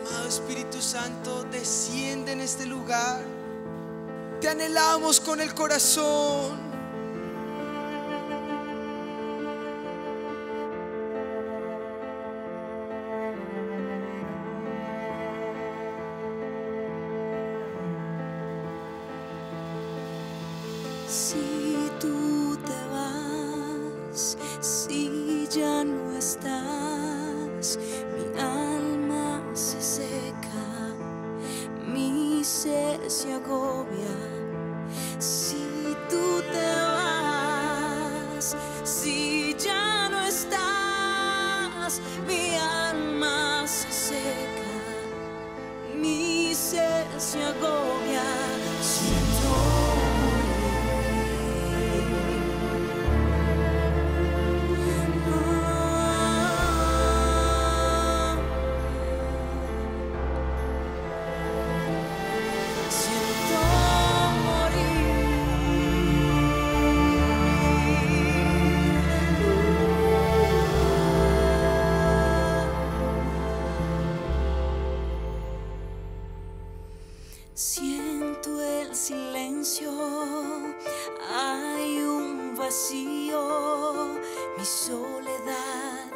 Amado Espíritu Santo, desciende en este lugar. Te anhelamos con el corazón. Si tú te vas, si ya no estás. 告别。vacío, mi soledad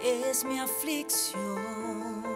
es mi aflicción.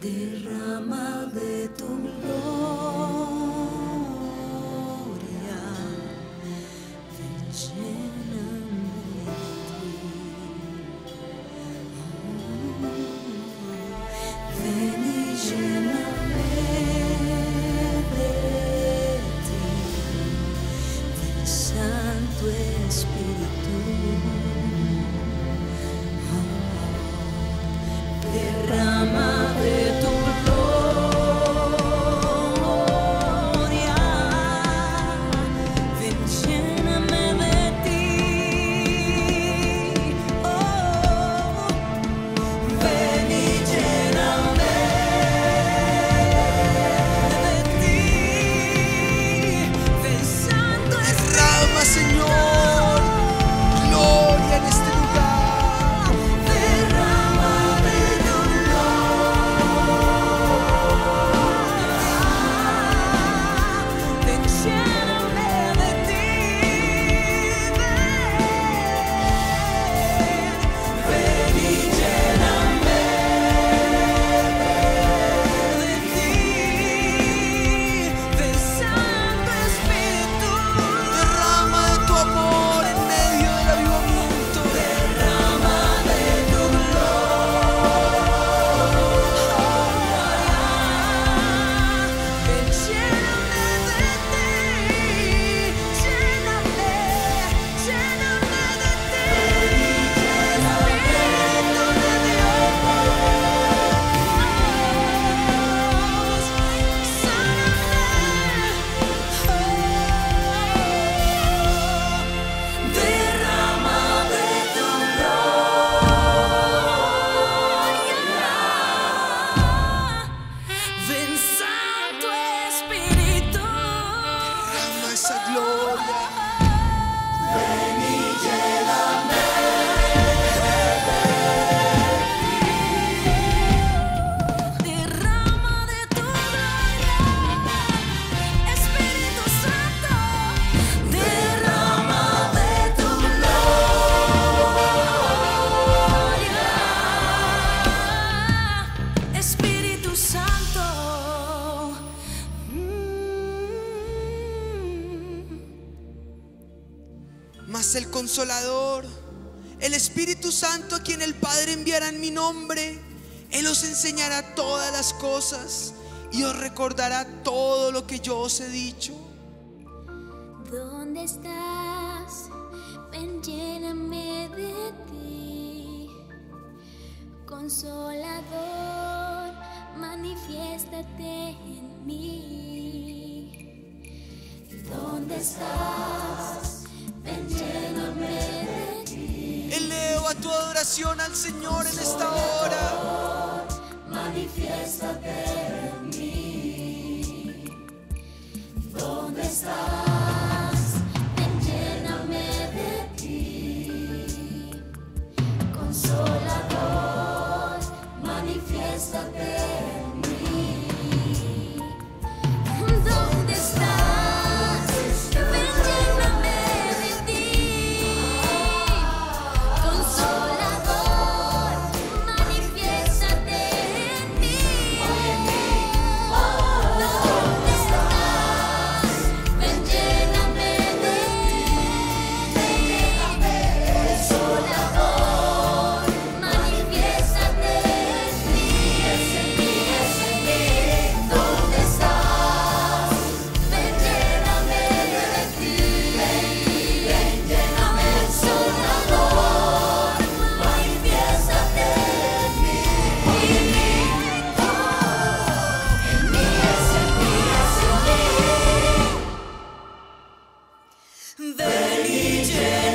derrama de consolador, el Espíritu Santo a quien el Padre enviará en mi nombre. Él os enseñará todas las cosas y os recordará todo lo que yo os he dicho. ¿Dónde estás? Ven, lléname de ti. Consolador, manifiéstate en mí. ¿Dónde estás? Tu adoración al Señor en esta hora. Manifiéstate religion.